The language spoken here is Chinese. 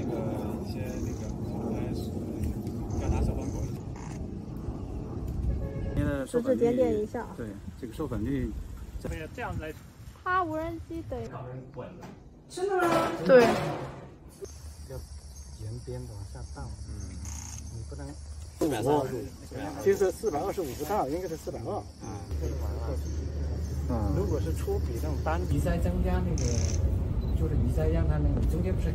那个一些那个口袋是要拿手放过的。您的授指指粉率点点一下。对这个授粉率，这个这样来，它无人机得真的吗？对，沿边的往下荡，嗯，你不能四百二十五，其实四百二十五不到，应该是四百二。啊嗯，如果是粗比那种单你再增加那个，就是你再让它那个中间不是。